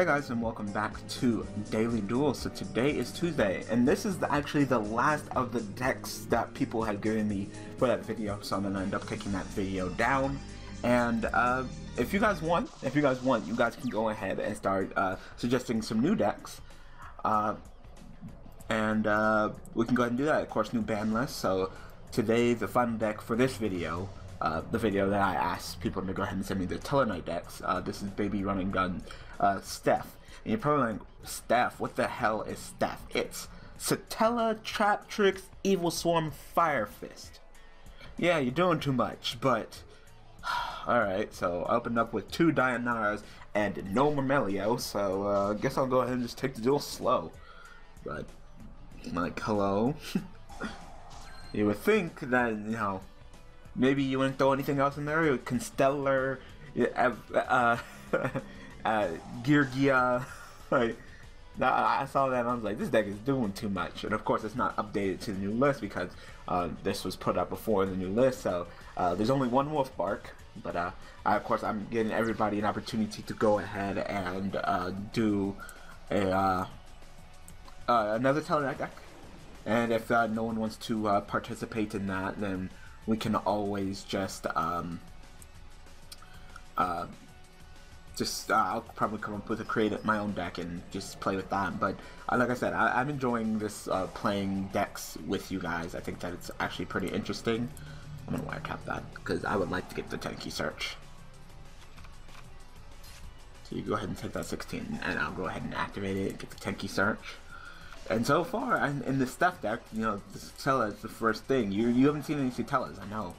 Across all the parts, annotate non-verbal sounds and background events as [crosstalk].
Hey guys and welcome back to Daily Duel. So today is Tuesday and this is the, actually the last of the decks that people had given me for that video so I'm gonna end up taking that video down and uh, if you guys want, if you guys want, you guys can go ahead and start uh, suggesting some new decks uh, and uh, we can go ahead and do that. Of course, new ban list. So today the final deck for this video uh, the video that I asked people to go ahead and send me the Tellarknight decks. Uh, this is Baby Running Gun uh, STEF. And you're probably like, STEF, what the hell is STEF? It's Satella, Traptrix, Evil Swarm, Fire Fist. Yeah, you're doing too much, but... [sighs] Alright, so I opened up with two Dianaras and no Myrmeleo, so uh, I guess I'll go ahead and just take the duel slow. But, like, hello? [laughs] you would think that, you know, maybe you wouldn't throw anything else in there. Constellar, uh, [laughs] uh, Gear [laughs] like, I saw that and I was like, this deck is doing too much. And of course, it's not updated to the new list because uh, this was put up before the new list. So uh, there's only one Wolf Bark. But uh, I, of course, I'm getting everybody an opportunity to go ahead and uh, do a uh, another Tellarknight deck. And if no one wants to participate in that, then we can always just um, just uh, I'll probably come up with a create my own deck and just play with that. But uh, like I said, I, am enjoying this uh, playing decks with you guys. I think that it's actually pretty interesting. I'm gonna wiretap that because I would like to get the Tenki search. So you go ahead and take that 16, and I'll go ahead and activate it. Get the Tenki search. And so far, in the stuff deck, you know, the Satella is the first thing. You you haven't seen any Satellas, I know.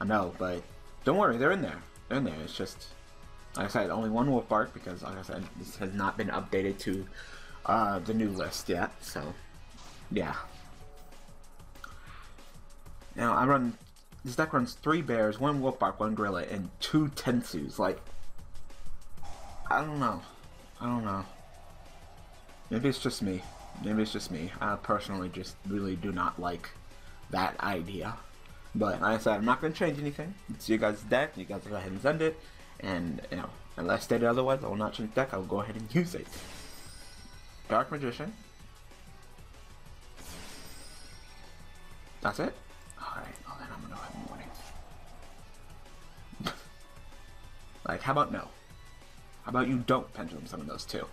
I know, but don't worry, they're in there. They're in there. It's just, like I said, only one Wolf Bark because, like I said, this has not been updated to uh, the new list yet. So, yeah. Now, I run, this deck runs three Bears, one Wolf Bark, one Gorilla, and two Tensus. Like, I don't know. I don't know. Maybe it's just me. Maybe it's just me. I personally just really do not like that idea. But like I said, I'm not going to change anything. It's your guys' deck. You guys go ahead and send it. And, you know, unless stated otherwise, I will not change deck. I will go ahead and [laughs] use it. Dark Magician. That's it? Alright, well then I'm going to go ahead and warning. [laughs] like, how about no? How about you don't pendulum summon those two?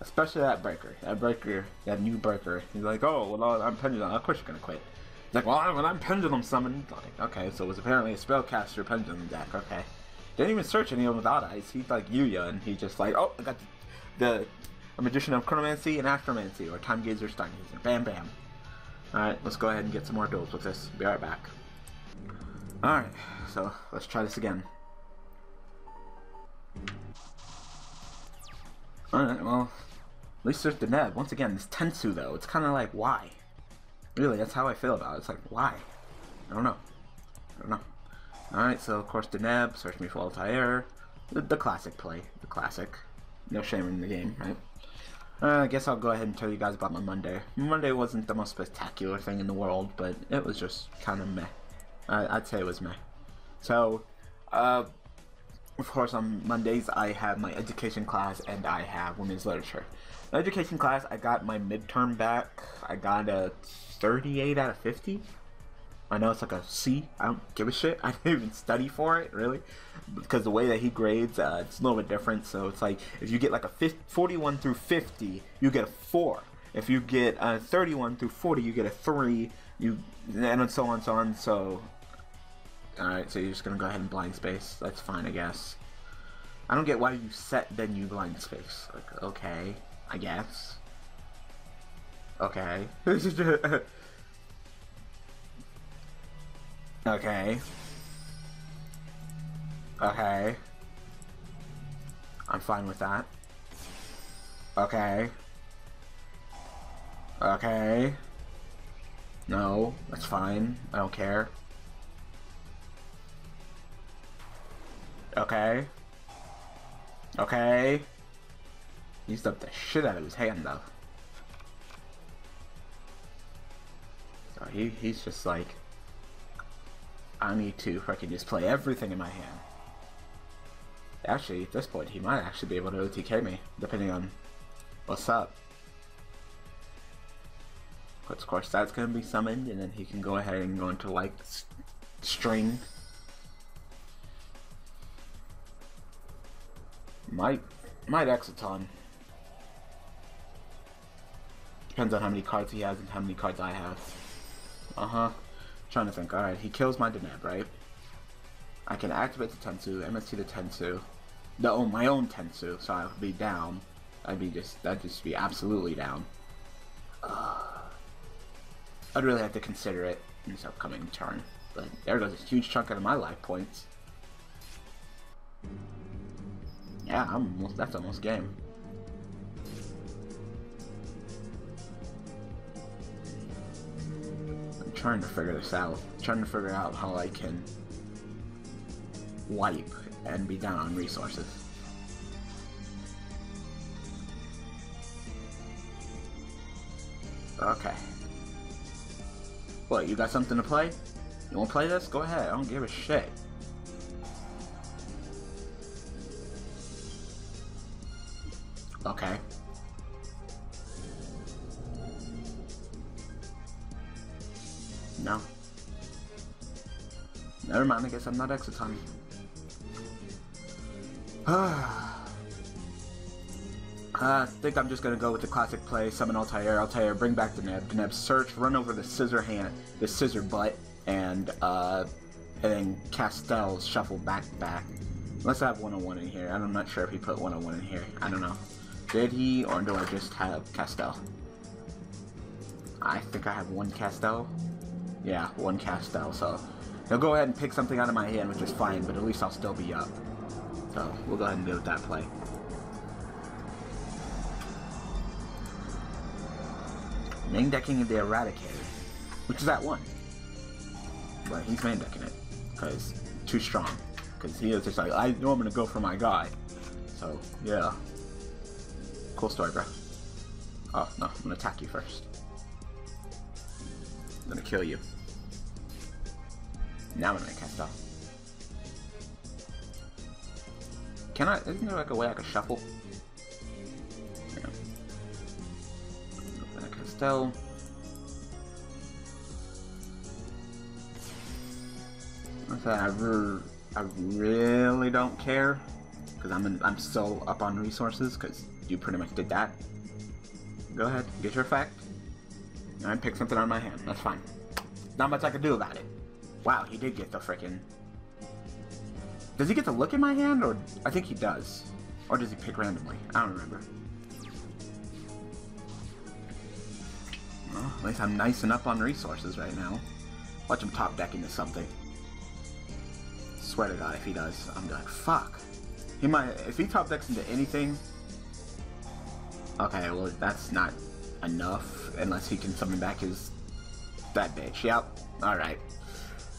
Especially that breaker. That breaker, that new breaker. He's like, oh, well, I'm pendulum. Of course you're gonna quit. He's like, well, when I'm pendulum summoned, like, okay, so it was apparently a spellcaster pendulum deck. Okay, didn't even search any of them without ice. He's like Yuya, and he just like, oh, I got the, the a magician of chronomancy and astromancy, or time gazer, stun gazer. Bam, bam. All right, let's go ahead and get some more duels with this. Be right back. All right, so let's try this again. Alright, well, at least there's Deneb. Once again, this Tensu though, it's kind of like, why? Really, that's how I feel about it. It's like, why? I don't know. I don't know. Alright, so of course Deneb, Search Me for Altair, the, the classic play, the classic. No shame in the game, right? Uh, I guess I'll go ahead and tell you guys about my Monday. Monday wasn't the most spectacular thing in the world, but it was just kind of meh. I, would say it was meh. So, uh, of course, on Mondays I have my education class and I have women's literature education class, I got my midterm back. I got a 38 out of 50. I know it's like a C. I don't give a shit. [laughs] I didn't even study for it, really. Because the way that he grades, uh, it's a little bit different. So it's like, if you get like a 50, 41 through 50, you get a 4. If you get a 31 through 40, you get a 3. You And so on, and so on. So, alright, so you're just to go ahead and blind space. That's fine, I guess. I don't get why you set, then you blind space. Like, okay. I guess. Okay. [laughs] okay. Okay. I'm fine with that. Okay. Okay. No, that's fine. I don't care. Okay. Okay. Used up the shit out of his hand though. So he, he's just like, I need to freaking just play everything in my hand. Actually, at this point, he might actually be able to OTK me, depending on what's up. But of course, that's going to be summoned, and then he can go ahead and go into, like, string. Might, might Exciton. Depends on how many cards he has and how many cards I have. Uh-huh. Trying to think. Alright, he kills my Deneb, right? I can activate the Tensu, MST the Tensu. No, my own Tensu, so I would be down. I'd be just, that'd just be absolutely down. Uh, I'd really have to consider it in this upcoming turn. But there goes a huge chunk out of my life points. Yeah, I'm almost, that's almost game. Trying to figure this out. Trying to figure out how I can wipe and be down on resources. Okay. What, you got something to play? You wanna play this? Go ahead, I don't give a shit. No. Never mind, I guess I'm not Exciton. Uh, [sighs] I think I'm just gonna go with the classic play, summon Altair, Altair, bring back the Deneb, Deneb search, run over the scissor hand, the scissor butt, and, uh, and then Castel's shuffle back back. Unless I have 101 in here. I'm not sure if he put 101 in here. I don't know. Did he, or do I just have Castel? I think I have one Castel. Yeah, one Castel, so he'll go ahead and pick something out of my hand, which is fine, but at least I'll still be up. So, we'll go ahead and go with that play. Main decking the Eradicator, which is at one. But he's main decking it, because too strong. Because he is just like, I know I'm going to go for my guy. So, yeah. Cool story, bro. Oh, no, I'm going to attack you first. I'm to kill you. Now I'm to cast off. Can I, isn't there like a way I could shuffle? Castel. I, re I really don't care because I'm in, I'm still up on resources because you pretty much did that. Go ahead, get your effect. And pick something out of my hand. That's fine. Not much I can do about it. Wow, he did get the freaking. Does he get to look in my hand, or I think he does, or does he pick randomly? I don't remember. Well, at least I'm nicing up on resources right now. Watch him top deck into something. Swear to God, if he does, I'm like, fuck. He might, if he top decks into anything. Okay, well, that's not enough unless he can summon back his that bitch. Yep. All right.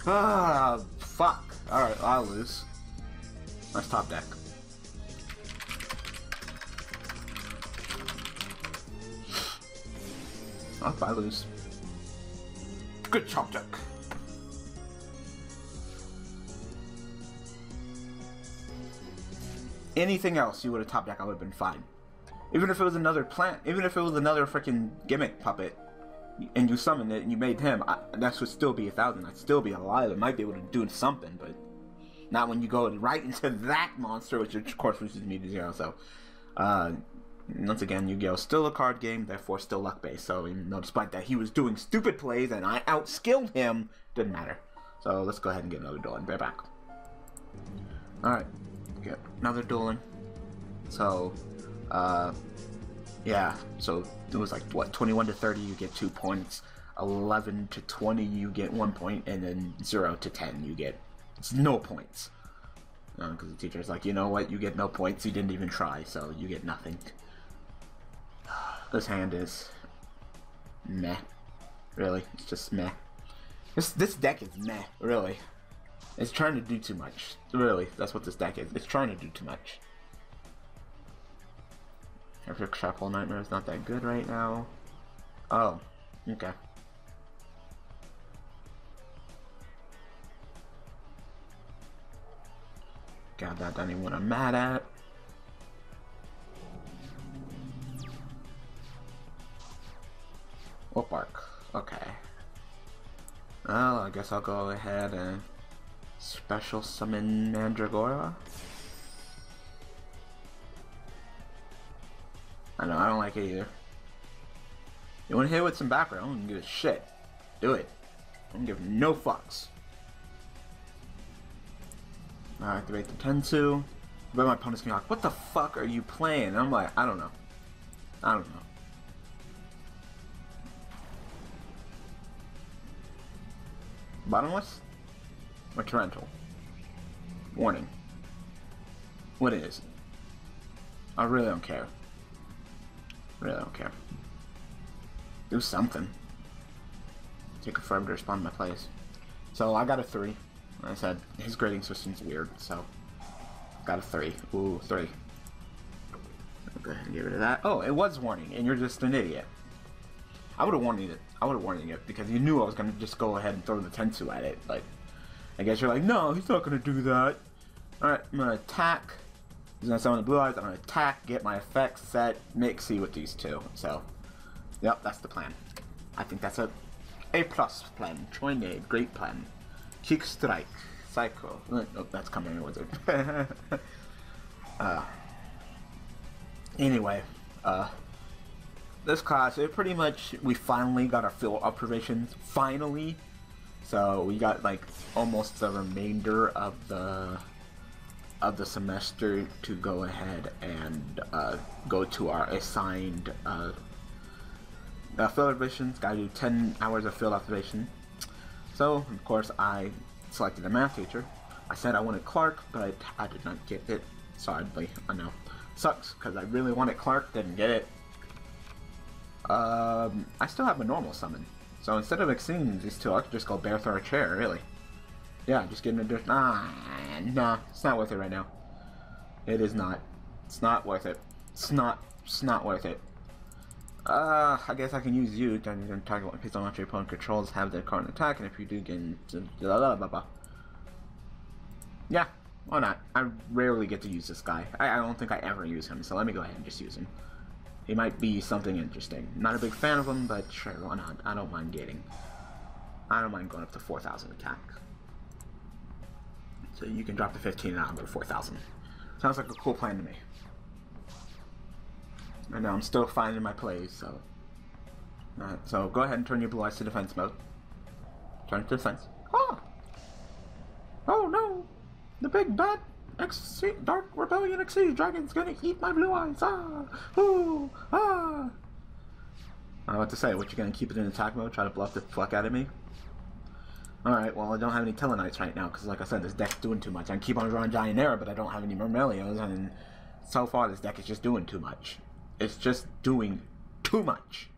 Ah, fuck. All right, I'll lose. Let's top deck. Oh, I lose. Good chop deck. Anything else you would have top deck, I would have been fine. Even if it was another plant, even if it was another freaking gimmick puppet, and you summoned it and you made him, I, that would still be a thousand. I'd still be alive. I might be able to do something, but not when you go right into that monster, which of course reduces me to zero. So, uh, once again, Yu-Gi-Oh! still a card game, therefore still luck-based. So, you know, despite that he was doing stupid plays and I outskilled him, didn't matter. So let's go ahead and get another duel and be back. Alright, get another duel So, uh, yeah, so it was like, what, 21 to 30, you get two points. 11 to 20, you get one point, and then 0 to 10, you get no points. Because uh, the teacher's like, you know what, you get no points, you didn't even try, so you get nothing. [sighs] This hand is meh. Really, it's just meh. This this deck is meh. Really, it's trying to do too much. Really, that's what this deck is. It's trying to do too much. Epic Shuffle Nightmare is not that good right now. Oh, okay. God, that doesn't even what I'm mad at. Oh, Wolfbark. Okay. Well, I guess I'll go ahead and special summon Mandragora. I know, I don't like it either. You want to hit with some background? I don't give a shit. Do it. I don't give no fucks. I activate the Tensu. But my opponent's gonna be like, what the fuck are you playing? And I'm like, I don't know. I don't know. Bottomless? Or torrential? Warning. What is? it? I really don't care. Really don't care. Do something. Take a forever to respond to my plays. So I got a 3. Like I said, his grading system's weird, so... Got a 3. Ooh, 3. Go ahead and get rid of that. Oh, it was warning, and you're just an idiot. I would have warned it. I would have warned it because you knew I was gonna just go ahead and throw the Tensu at it. Like, I guess you're like, no, he's not gonna do that. All right, I'm gonna attack. He's gonna summon the blue eyes. I'm gonna attack, get my effects set, mixy with these two. So, yep, that's the plan. I think that's a A plus plan. Choinade, great plan. Kick strike, psycho. Oh, that's coming wizard. [laughs] uh, anyway, uh, this class, it pretty much, we finally got our field provisions. finally. So we got like almost the remainder of the of the semester to go ahead and uh, go to our assigned uh, uh, field observations. Gotta do 10 hours of field observation. So, of course, I selected a math teacher. I said I wanted Clark, but I did not get it. Sadly, I know. Sucks, because I really wanted Clark, didn't get it. Um, I still have a normal summon. So instead of exceeding these two, I could just go bear through a chair, really. Yeah, just getting a different. Nah, nah, it's not worth it right now. It is not. It's not worth it. It's not. It's not worth it. Uh, I guess I can use you. Then you're target one pistol on your opponent controls have their card attack, and if you do get blah, blah, blah, blah. Yeah, why not? I rarely get to use this guy. I, I don't think I ever use him, so let me go ahead and just use him. He might be something interesting. Not a big fan of him, but sure, why not? I don't mind getting. I don't mind going up to 4,000 attack. So you can drop to 15 and I'll go to 4,000. Sounds like a cool plan to me. I know I'm still finding my plays, so. Alright, so go ahead and turn your blue eyes to defense mode. Turn to defense. Ah! Oh no! The big bad X Dark Rebellion Exceed Dragon's gonna eat my blue eyes! Ah! Ooh! Ah! I don't know what to say. What, you gonna keep it in attack mode? Try to bluff the fuck out of me? Alright, well, I don't have any Tellarknights right now, because like I said, this deck's doing too much. I keep on drawing Giant Era, but I don't have any Myrmeleos, and so far this deck is just doing too much. It's just doing too much.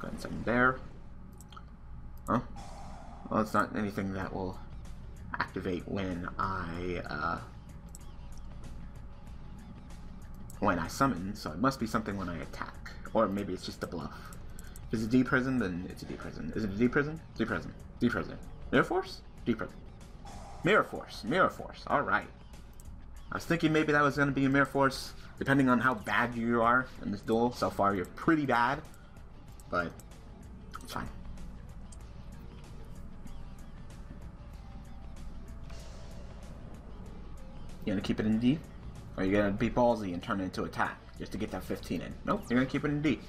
Go ahead and send there. Huh? Well, it's not anything that will activate when I, uh, when I summon, so it must be something when I attack. Or maybe it's just a bluff. If it's a D prison, then it's a D prison. Is it a D prison? D prison. D prison. Mirror Force? D prison. Mirror Force. Mirror Force. Alright. I was thinking maybe that was going to be a Mirror Force, depending on how bad you are in this duel. So far, you're pretty bad. But, it's fine. You gonna keep it in D? Or you gonna be ballsy and turn it into attack just to get that 15 in? Nope, you're gonna keep it in D.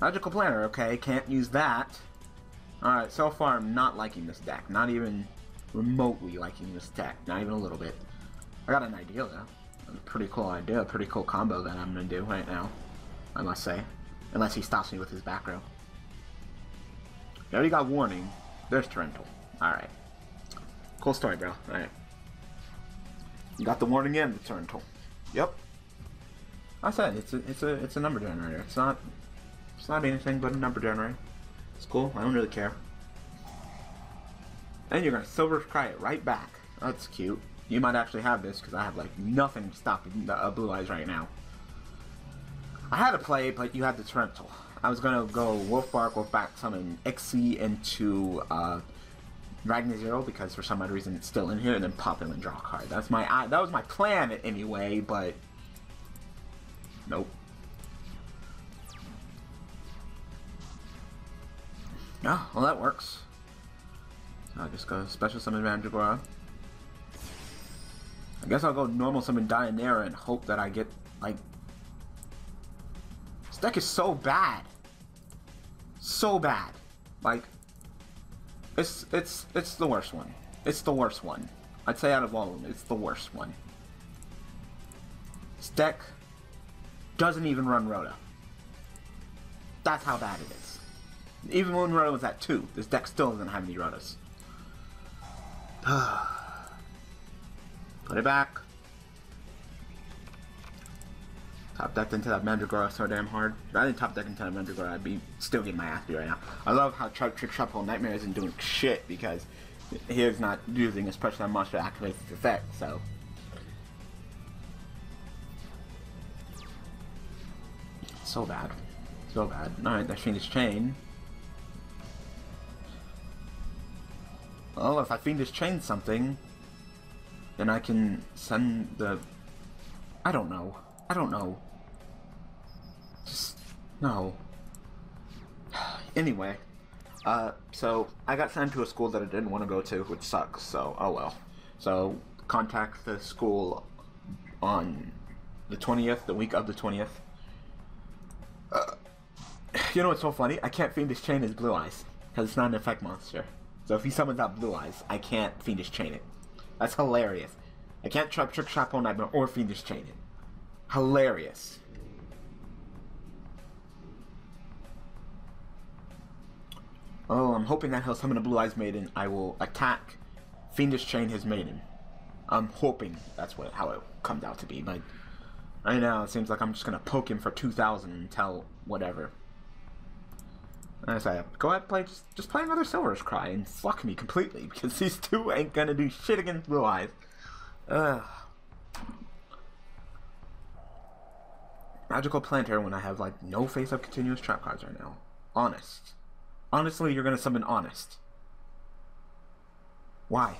Magical Planter, okay, can't use that. Alright, so far I'm not liking this deck. Not even remotely liking this deck. Not even a little bit. I got an idea though. A pretty cool idea, a pretty cool combo that I'm gonna do right now. I must say. Unless he stops me with his back row. You already got warning. There's Torrential. Alright. Cool story, bro. Alright. You got the warning and the Torrential. Yep. I said it's a it's a it's a number generator. It's not it's not anything but a number generator. It's cool. I don't really care. And you're gonna silver cry it right back. That's cute. You might actually have this because I have like nothing stopping the uh, blue eyes right now. I had to play, but you had the torrential. I was gonna go Wolfbark, Wolfback, summon Xe into uh, Ragnazero because for some odd reason it's still in here, and then pop him and draw a card. That's my that was my plan anyway, but nope. Yeah, well that works. So I just go special summon Mandragora. I guess I'll go normal summon Dianera and hope that I get like. This deck is so bad. So bad. Like it's it's it's the worst one. It's the worst one. I'd say out of all of them, it's the worst one. This deck doesn't even run Rota. That's how bad it is. Even when Rota was at 2, this deck still doesn't have any Rotas. [sighs] Put it back. Top deck into that Mandragora so damn hard. If I didn't top deck into that Mandragora, I'd be still getting my ass beat right now. I love how Trick Trick Shuffle Nightmare isn't doing shit because he is not using a special monster to activate its effect, so. So bad. So bad. Alright, that Fiendish Chain. Well, if I Fiendish Chain something, then I can send the... I don't know. I don't know. Just, no. [sighs] anyway, uh, so I got sent to a school that I didn't want to go to, which sucks, so oh well. So, contact the school on the 20th, the week of the 20th. Uh, [sighs] you know what's so funny? I can't Fiendish Chain his Blue Eyes, because it's not an effect monster. So if he summons out Blue Eyes, I can't Fiendish Chain it. That's hilarious. I can't Trap Trick Chapeau Nightmare or Fiendish Chain it. Hilarious. Oh, I'm hoping that he'll summon a Blue Eyes Maiden. I will attack Fiendish Chain his Maiden. I'm hoping that's what how it comes out to be. Like, right now, it seems like I'm just gonna poke him for 2,000 until whatever. I say, go ahead, play just, just play another Silver's Cry and fuck me completely [laughs] because these two ain't gonna do shit against Blue Eyes. Ugh. Magical Planter when I have like no face up continuous trap cards right now. Honest. Honestly, you're gonna summon Honest. Why?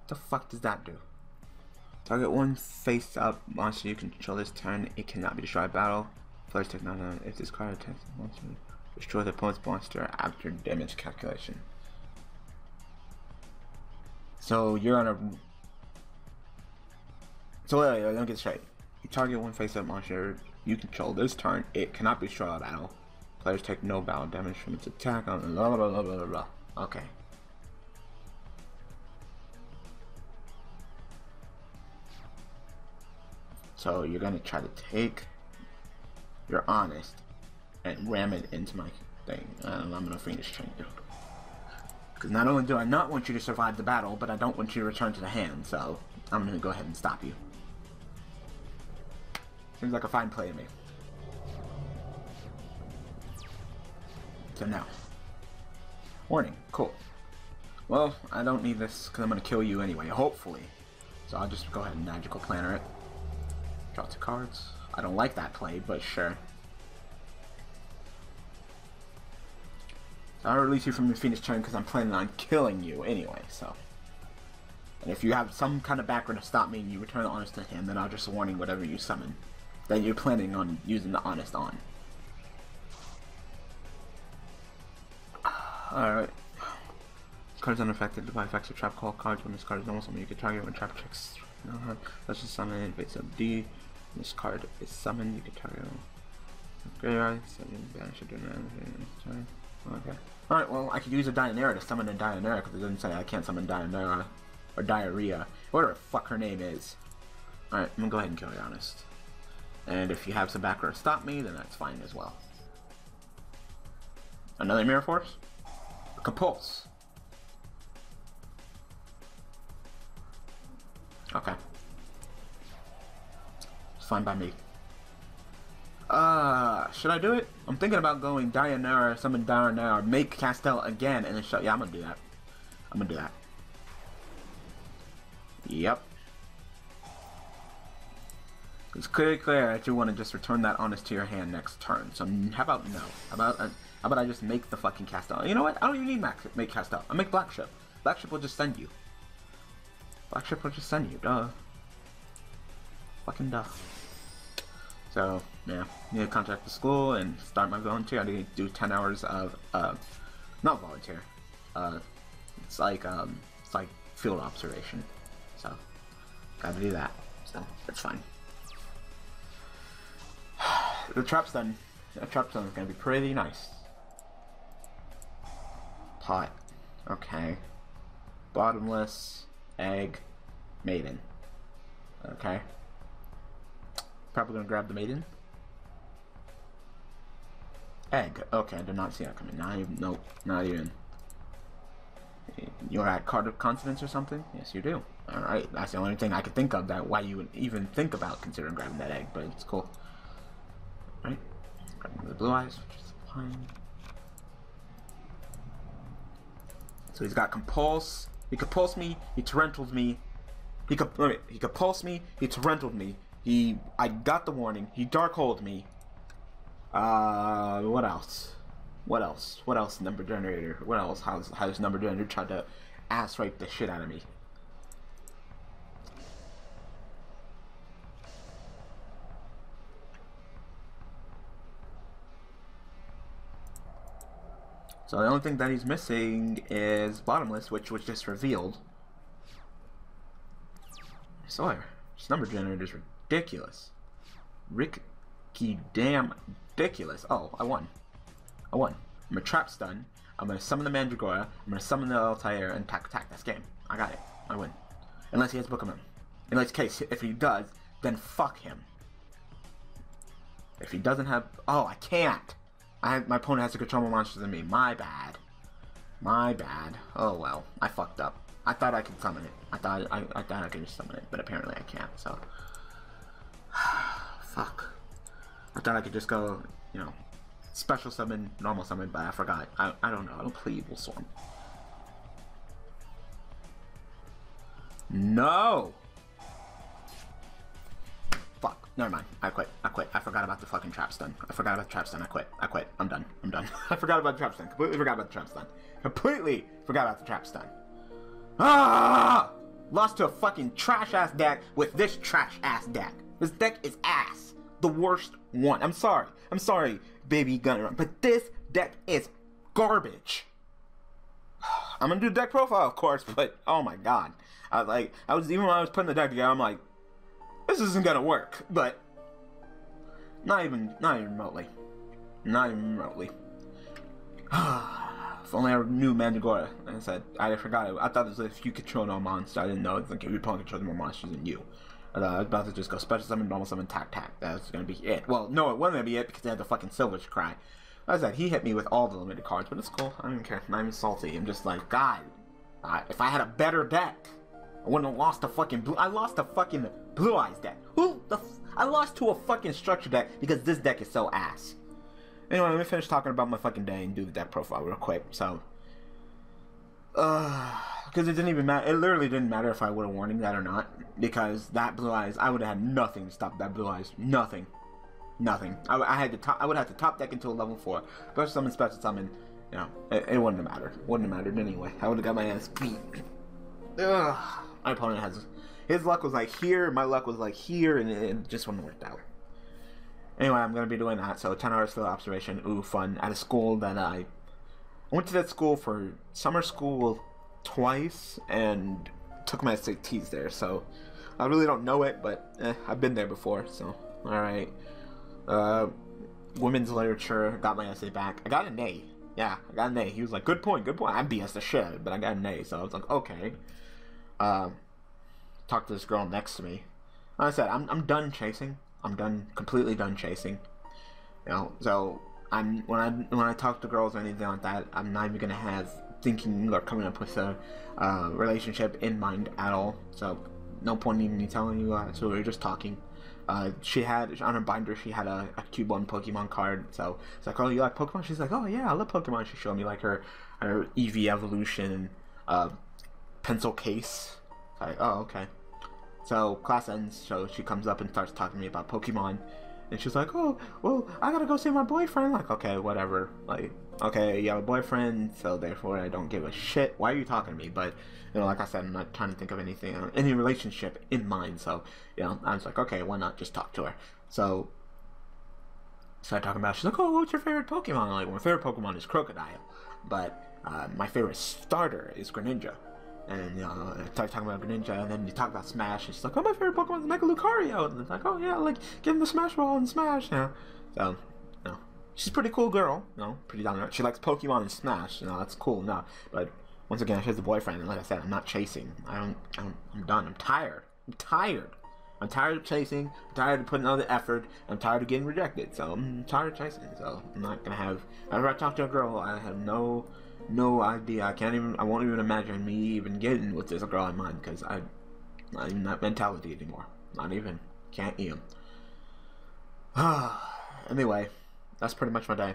What the fuck does that do? Target one face up monster you control this turn. It cannot be destroyed by battle. Players take none if this card attacks monster. Destroy the opponent's monster after damage calculation. So you're on a. So wait, wait, wait, me get straight. You target one face-up monster you control this turn. It cannot be destroyed by battle. Players take no battle damage from its attack. Blah blah blah blah blah blah. Okay. So you're gonna try to take your honest and ram it into my thing. And I'm gonna Fiendish Chain you. Because not only do I not want you to survive the battle, but I don't want you to return to the hand, so I'm gonna go ahead and stop you. Seems like a fine play to me. So now. Warning. Cool. Well, I don't need this because I'm going to kill you anyway, hopefully. So I'll just go ahead and Magical Planter it. Draw two cards. I don't like that play, but sure. I'll release you from your Fiendish Chain because I'm planning on killing you anyway, so. And if you have some kind of background to stop me and you return the Honest to him, then I'll just warning whatever you summon that you're planning on using the Honest on. [sighs] Alright. Cards unaffected by effects of trap call cards. When this card is normal summon, you can target when trap checks. Let's just summon it base of D. When this card is summoned, you can target Graveyard, summon, banish it during turn. Okay. Alright, well, I could use a Dianera to summon a Dianera because it doesn't say I can't summon Dianera or Diarrhea. Whatever the fuck her name is. Alright, I'm gonna go ahead and kill honest. And if you have some background to stop me, then that's fine as well. Another Mirror Force? Compulse. Okay. It's fine by me. Uh, should I do it? I'm thinking about going Dianera, summon Dianera, make Castel again, and then show. Yeah, I'm gonna do that. I'm gonna do that. Yep. It's clearly clear that you want to just return that honest to your hand next turn. So how about no? How about uh, how about I just make the fucking Castel? You know what? I don't even need max, make Castell. I make black ship. Black ship will just send you. Black ship will just send you. Duh. Fucking duh. So yeah, need to contact the school and start my volunteer. I need to do 10 hours of uh, not volunteer. Uh, it's like um, it's like field observation. So gotta do that. So it's fine. [sighs] the trap's done. The trap's done is gonna be pretty nice. Pot. Okay. Bottomless. Egg. Maiden. Okay. Probably gonna grab the maiden. Egg. Okay, I did not see that coming. Not even. Nope. Not even. You're at card of Consonance or something? Yes, you do. Alright, that's the only thing I could think of that why you would even think about considering grabbing that egg, but it's cool. Right? Grabbing the blue eyes, which is fine. So he's got compulse. He compulsed me. He torrentled me. He wait, he me. He torrentled me. He I got the warning. He darkholed me. Uh, what else? What else? What else? Number generator. What else? How's how's number generator tried to ass rape the shit out of me? So the only thing that he's missing is Bottomless, which was just revealed. Sawyer, this number generator is ridiculous. Ricky damn ridiculous. Oh, I won. I won. I'm a trap stun. I'm gonna summon the Mandragora. I'm gonna summon the Altair and attack attack. That's game. I got it. I win. Unless he has Pokemon. In which case, if he does, then fuck him. If he doesn't have, oh, I can't. I have, my opponent has to control more monsters than me. My bad. My bad. Oh well, I fucked up. I thought I could summon it. I thought I, I thought I could just summon it, but apparently I can't. So, [sighs] fuck. I thought I could just go, you know, special summon, normal summon, but I forgot. I, I don't know. I don't play Evil Swarm. No! Fuck. Never mind. I quit. I quit. I forgot about the fucking trap stun. I forgot about the trap stun. I quit. I quit. I'm done. I'm done. [laughs] I forgot about the trap stun. Completely forgot about the trap stun. Completely forgot about the trap stun. Ah! Lost to a fucking trash ass deck with this trash ass deck. This deck is ass. The worst one. I'm sorry. I'm sorry, baby gunner. But this deck is garbage. [sighs] I'm gonna do deck profile, of course, but oh my god. I was like, I was even when I was putting the deck together, I'm like, this isn't gonna work. But not even, not even remotely, not even remotely. [sighs] if only I knew Mandragora. Like I said, I forgot it. I thought it was if you control no monster. I didn't know it's like if your opponent controls more monsters than you. I was about to just go special summon, normal summon, tack, tack. That's gonna be it. Well, no, it wasn't gonna be it because they had the fucking Silver's Cry. I said, he hit me with all the limited cards, but it's cool. I don't care. I'm even salty. I'm just like, God, I, if I had a better deck, I wouldn't have lost a fucking blue. I lost a fucking blue eyes deck. Who the? I lost to a fucking structure deck because this deck is so ass. Anyway, let me finish talking about my fucking day and do the deck profile real quick. So, uh, because it didn't even matter. It literally didn't matter if I would have warning that or not, because that blue eyes, I would have had nothing to stop that blue eyes. Nothing, nothing. I, I had to top. I would have to top deck until level four. Special summon, special summon. You know, it, it wouldn't have mattered. Wouldn't have mattered anyway. I would have got my ass beat. Ugh. My opponent has his luck was like here, my luck was like here, and it, it just wouldn't worked out. Anyway, I'm gonna be doing that. So 10 hours field observation. Ooh, fun at a school that I I went to that school for summer school twice and took my SATs there. So I really don't know it, but eh, I've been there before. So all right. Uh, women's literature got my essay back. I got an A. Yeah, I got an A. He was like, "Good point, good point." I BS the shit, but I got an A. So I was like, "Okay." Uh, talked to this girl next to me. Like I said, I'm I'm done chasing. I'm done, completely done chasing. You know, so I'm when I when I talk to girls or anything like that, I'm not even gonna have thinking or coming up with a uh, relationship in mind at all. So no point in me telling you. Uh, so we are just talking. Uh, she had on her binder she had a, a Cubone Pokemon card. So it's like, oh, you like Pokemon? She's like, oh yeah, I love Pokemon. She showed me like her her Eevee evolution uh, pencil case. Like, oh okay. So class ends, so she comes up and starts talking to me about Pokemon. And she's like, oh, well, I gotta go see my boyfriend. Like, okay, whatever. Like, okay, you have a boyfriend, so therefore I don't give a shit. Why are you talking to me? But, you know, like I said, I'm not trying to think of anything, uh, any relationship in mind. So, you know, I was like, okay, why not just talk to her? So, started talking about, she's like, oh, what's your favorite Pokemon? I'm like, my favorite Pokemon is Krookodile. But, uh, my favorite starter is Greninja and you know, start talking about Greninja, and then you talk about Smash, and she's like, "Oh, my favorite Pokemon is Mega Lucario," and it's like, "Oh yeah, like give him the Smash Ball and Smash," you know. So, you know, she's a pretty cool girl, you know, pretty down. She likes Pokemon and Smash, you know, that's cool, no. But once again, she has a boyfriend, and like I said, I'm not chasing. I don't, I don't I'm done. I'm tired. I'm tired. I'm tired of chasing. I'm tired of putting all the effort. I'm tired of getting rejected. So I'm tired of chasing. So I'm not gonna have. Whenever I talk to a girl, I have no no idea. I can't even. I won't even imagine me even getting with this girl in mind because I, not even that mentality anymore. Not even. Can't even. [sighs] anyway, that's pretty much my day.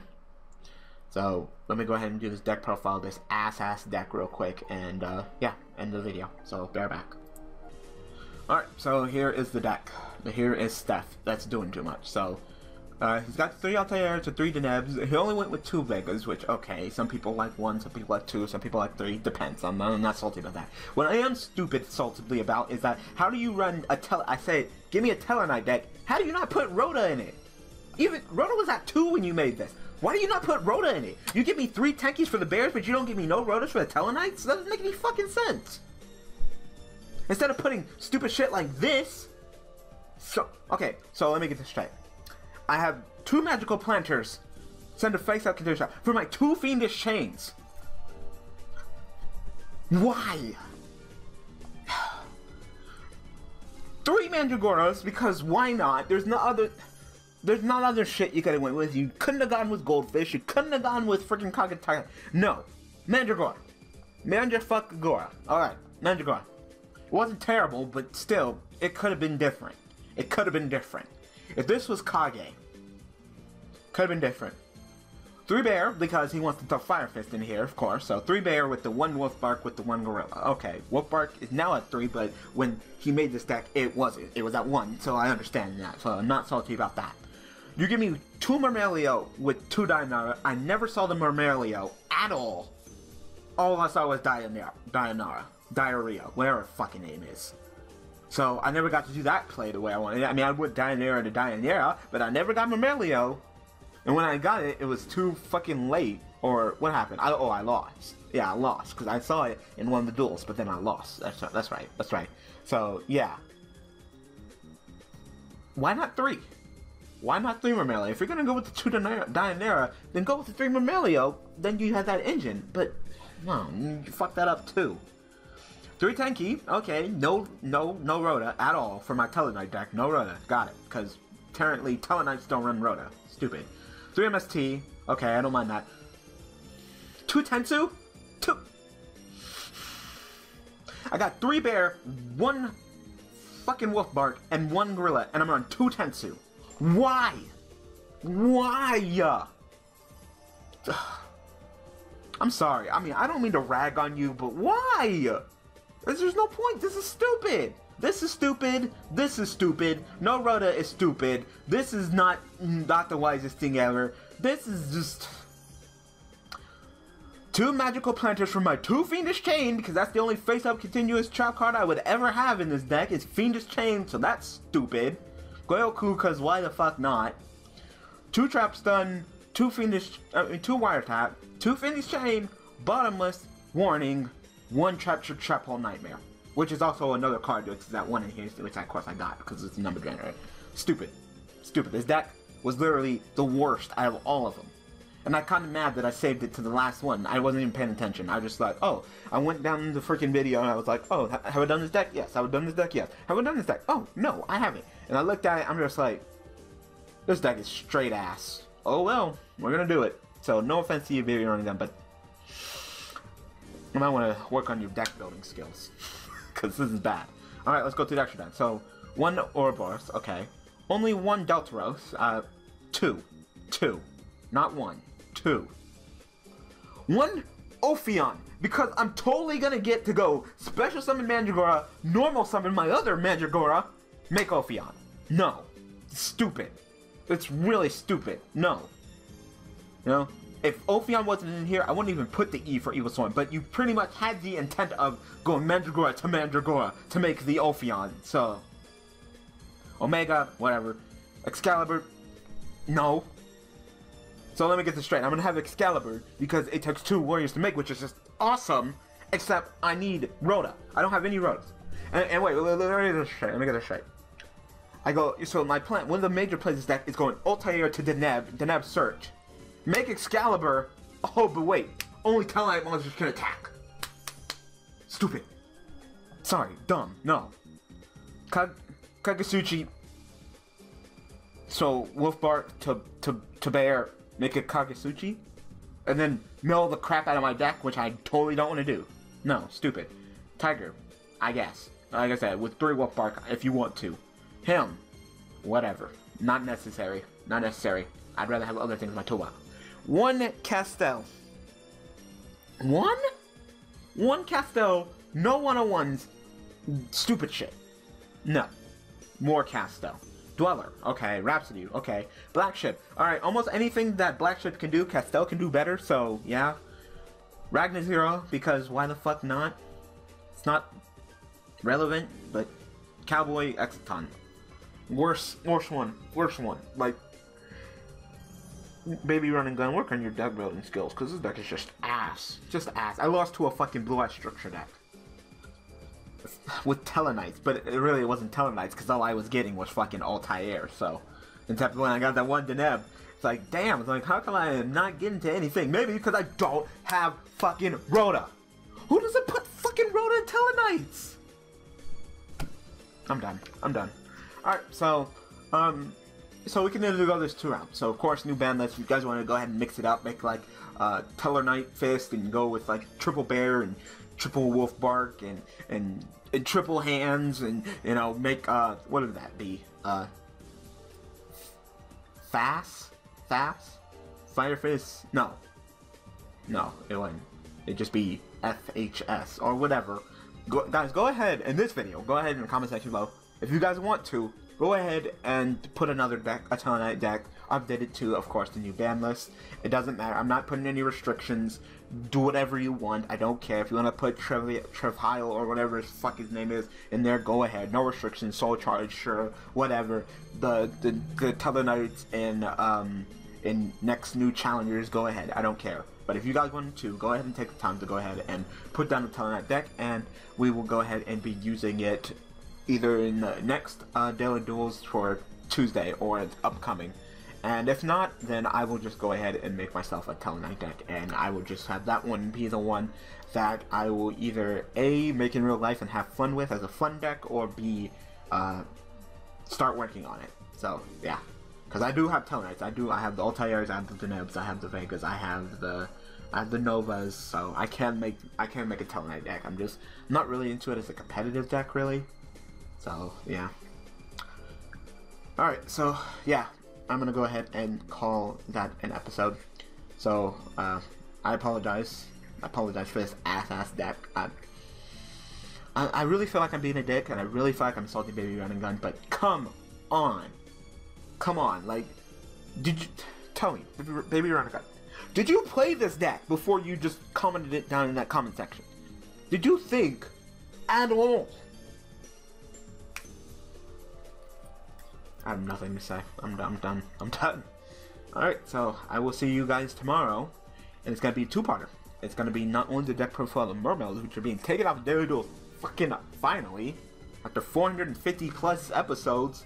So let me go ahead and do this deck profile, this ass ass deck real quick, and uh, yeah, end the video. So bear back. Alright, so here is the deck. Here is STEF. That's doing too much. So uh, he's got three Altairs and three Denebs. He only went with two Vegas, which, okay, some people like one, some people like two, some people like three. Depends. I'm, I'm not salty about that. What I am stupid saltedly about is that how do you run a Tel... I say, give me a Tellarknight deck. How do you not put Rota in it? Even Rota was at two when you made this. Why do you not put Rota in it? You give me three Tenkis for the Bears, but you don't give me no Rotas for the Tellarknights? That doesn't make any fucking sense. Instead of putting stupid shit like this... So, okay, so let me get this straight. I have two magical planters. Send a face out condition for my two fiendish chains. Why? [sighs] Three Mandragoras because why not? There's no other. There's not other shit you could have went with. You couldn't have gone with Goldfish. You couldn't have gone with freaking Kagutaka. No, Mandragora. Mandragora. All right, Mandragora. It wasn't terrible, but still, it could have been different. It could have been different. If this was Kage, could have been different. Three bear, because he wants to throw Fire Fist in here, of course. So three bear with the one wolf bark with the one gorilla. Okay, wolf bark is now at three, but when he made this deck, it wasn't. It was at one, so I understand that. So I'm not salty about that. You give me two Myrmeleo with two Dianara. I never saw the Myrmeleo at all. All I saw was Dianara, Dianara, Diarrhea, whatever fucking name is. So I never got to do that play the way I wanted. I mean, I would Dianera to Dianera, but I never got Myrmeleo. And when I got it, it was too fucking late. Or what happened? I, oh, I lost. Yeah, I lost because I saw it in one of the duels, but then I lost. That's that's right. That's right. So yeah. Why not three? Why not three Myrmeleo? If you're gonna go with the two Dianera, then go with the three Myrmeleo. Then you have that engine. But no, you fucked that up too. Three Tenki, okay, no, no, no Rota at all for my Tellarknight deck. No Rota, got it. Because currently Tellarknights don't run Rota. Stupid. Three MST, okay, I don't mind that. Two Tensu, two. I got three Bear, one fucking Wolf Bark, and one Gorilla, and I'm on two Tensu. Why? Why? [sighs] I'm sorry. I mean, I don't mean to rag on you, but why? There's no point. This is stupid. This is stupid. This is stupid. No Rota is stupid. This is not mm, not the wisest thing ever. This is just two magical planters from my two Fiendish Chain, because that's the only face-up continuous trap card I would ever have in this deck, is Fiendish Chain, so that's stupid. Goyoku, because why the fuck not? Two Trap Stun, two Fiendish, two Wiretap, two Fiendish Chain, Bottomless, Warning, one Trap Trap Hole Nightmare. Which is also another card that's that one in here, which of course I got because it's a number generator. Stupid. Stupid. This deck was literally the worst out of all of them. And I'm kind of mad that I saved it to the last one. I wasn't even paying attention. I just like, oh, I went down the freaking video and I was like, oh, have I done this deck? Yes. Have I done this deck? Yes. Have I done this deck? Oh, no, I haven't. And I looked at it, I'm just like, this deck is straight ass. Oh well, we're gonna do it. So no offense to you, video or anything, but you might want to work on your deck building skills. Because this is bad. Alright, let's go through the extra deck. So, one Ouroboros, okay. Only one Delteros, uh, two. Two. Not one. Two. One Ophion because I'm totally gonna get to go special summon Mandragora, normal summon my other Mandragora, make Ophion. No. Stupid. It's really stupid. No. You know? If Ophion wasn't in here, I wouldn't even put the E for Evil Evilswarm, but you pretty much had the intent of going Mandragora to Mandragora to make the Ophion, so... Omega, whatever. Excalibur, no. So let me get this straight. I'm gonna have Excalibur because it takes two warriors to make, which is just awesome. Except I need Rota. I don't have any Rotas. And, and wait, let, let, me get this straight. Let me get this straight. I go. So my plan. One of the major plays is deck is going Altair to Deneb. Deneb search. Make Excalibur. Oh, but wait. Only Tellarknight monsters can attack. Stupid. Sorry, dumb. No. Kag Kagutsuchi. So Wolfbark to to to Bear make a Kagutsuchi, and then mill the crap out of my deck, which I totally don't want to do. No, stupid. Tiger, I guess. Like I said, with three Wolfbark, if you want to. Him, whatever. Not necessary. Not necessary. I'd rather have other things in my toolbox. One Castel. One? One Castel, no one-on-ones, stupid shit. No. More Castel. Dweller, okay. Rhapsody, okay. Black Ship, alright. Almost anything that Black Ship can do, Castel can do better, so yeah. Ragnazero, because why the fuck not? It's not relevant, but Cowboy Exciton. Worst, worst one, worst one. Like, baby running gun, work on your deck building skills, because this deck is just ass. Just ass. I lost to a fucking Blue Eye Structure deck. With Tellarknights, but it really wasn't Tellarknights, because all I was getting was fucking Altair, so. Except when I got that one Deneb, it's like, damn, it's like, how come I am not getting to anything? Maybe because I don't have fucking Rota. Who doesn't put fucking Rota in Tellarknights? I'm done. I'm done. Alright, so, um, so we can go this two rounds. So of course, new band list. If you guys want to go ahead and mix it up, make like uh, Tellarknight Fist, and go with like triple bear and triple wolf bark and and, and triple hands, and you know make uh what would that be? Uh, fast, fast, fire fist? No, no, it wouldn't. It'd just be FHS or whatever. Go, guys, go ahead in this video. Go ahead in the comment section below if you guys want to go ahead and put another deck, a Tellarknight deck, update it to, of course, the new ban list. It doesn't matter. I'm not putting any restrictions. Do whatever you want. I don't care. If you want to put Trev Trevile or whatever his fuck his name is in there, go ahead. No restrictions. Soul Charge, sure, whatever. The the the Tellarknights and um in next new challengers, go ahead. I don't care. But if you guys want to, go ahead and take the time to go ahead and put down the Tellarknight deck, and we will go ahead and be using it either in the next uh, Daily Duels for Tuesday or it's upcoming. And if not, then I will just go ahead and make myself a Tellarknight deck, and I will just have that one be the one that I will either A, make in real life and have fun with as a fun deck, or B, uh, start working on it. So, yeah. Because I do have Tellarknights. I do, I have the Altairs, I have the Denebs, I have the Vegas, I have the, I have the Novas, so I can't make, I can't make a Tellarknight deck. I'm just not really into it as a competitive deck, really. So, yeah. Alright, so, yeah. I'm gonna go ahead and call that an episode. So, uh, I apologize. I apologize for this ass-ass deck. I, I, I really feel like I'm being a dick, and I really feel like I'm insulting Baby Running Gun, but come on. Come on, like, did you... Tell me, Baby Running Gun. Did you play this deck before you just commented it down in that comment section? Did you think at all I have nothing to say. I'm, done. I'm done. I'm done. Alright, so I will see you guys tomorrow. And it's going to be a two-parter. It's going to be not only the deck profile of Mermails, which are being taken off Daily Duel fucking finally. After 450 plus episodes,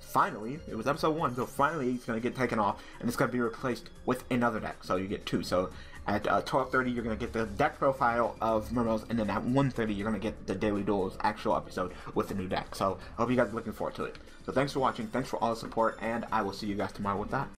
finally, it was episode 1, so finally it's going to get taken off. And it's going to be replaced with another deck, so you get two. So at uh, 12.30, you're going to get the deck profile of Mermails, and then at 1.30, you're going to get the Daily Duels actual episode with the new deck. So I hope you guys are looking forward to it. So thanks for watching, thanks for all the support, and I will see you guys tomorrow with that.